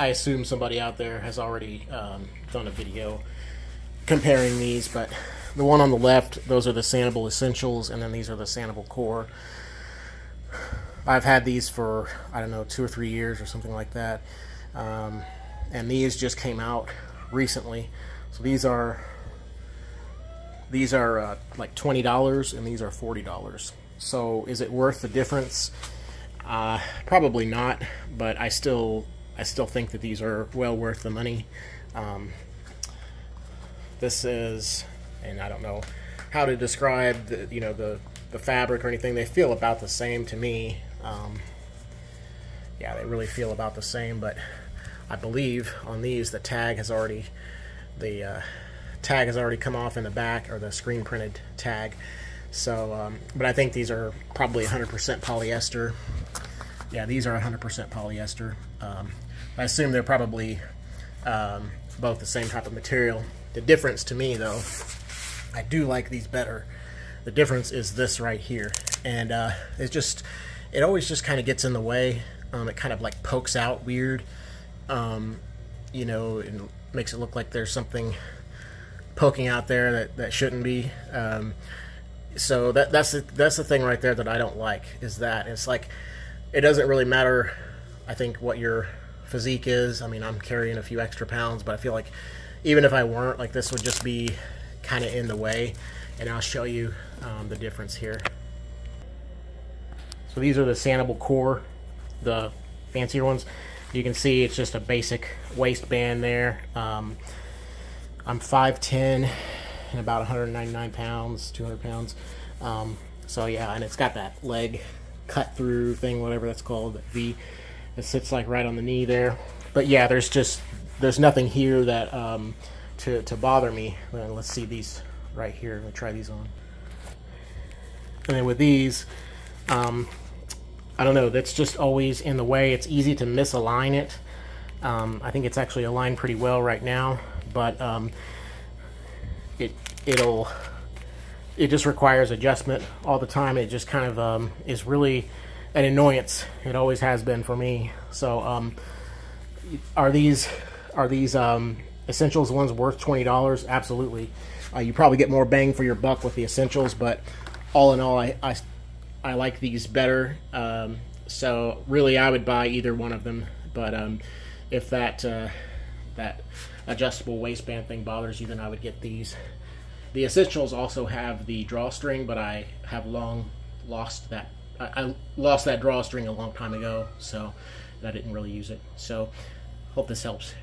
I assume somebody out there has already um, done a video comparing these, but the one on the left, those are the Sanabul Essentials, and then these are the Sanabul Core. I've had these for, I don't know, two or three years or something like that. Um, and these just came out recently. So these are these are uh, like twenty dollars, and these are forty dollars. So is it worth the difference? Uh, probably not, but I still I still think that these are well worth the money. Um, this is, and I don't know how to describe the you know the the fabric or anything. They feel about the same to me. Um, yeah, they really feel about the same, but I believe on these the tag has already the uh, tag has already come off in the back or the screen printed tag. So, um, but I think these are probably 100% polyester. Yeah, these are 100% polyester. Um, I assume they're probably um, both the same type of material. The difference to me, though, I do like these better. The difference is this right here, and uh, it's just it always just kind of gets in the way. Um, it kind of like pokes out weird, um, you know, and makes it look like there's something poking out there that, that shouldn't be. Um, so that that's the, that's the thing right there that I don't like is that it's like it doesn't really matter. I think what your physique is. I mean, I'm carrying a few extra pounds, but I feel like even if I weren't, like this would just be kind of in the way. And I'll show you um, the difference here. So these are the Sanabul Core, the fancier ones. You can see it's just a basic waistband there. Um, I'm 5'10 and about 199 pounds, 200 pounds. Um, so yeah, and it's got that leg cut through thing, whatever that's called, V. It sits like right on the knee there. But yeah, there's just there's nothing here that um, to to bother me. Let's see these right here. Let me try these on. And then with these, um, I don't know, that's just always in the way. It's easy to misalign it. Um, I think it's actually aligned pretty well right now, but um, it it'll it just requires adjustment all the time. It just kind of um, is really an annoyance. It always has been for me. So um, are these are these um, essentials ones worth twenty dollars? Absolutely. Uh, you probably get more bang for your buck with the essentials, but all in all, I I, I like these better. Um, so really, I would buy either one of them. But um, if that uh, that adjustable waistband thing bothers you, then I would get these. The essentials also have the drawstring, but I have long lost that. I, lost that drawstring a long time ago, so I didn't really use it. So, hope this helps.